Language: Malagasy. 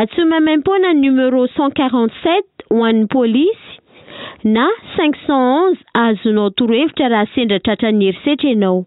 atsoma maim-ponay noméro centqrt7t hoany polisy na cinq cent oze ahazonao torohevitra raha sendra tratranery setra ianao